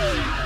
Woo!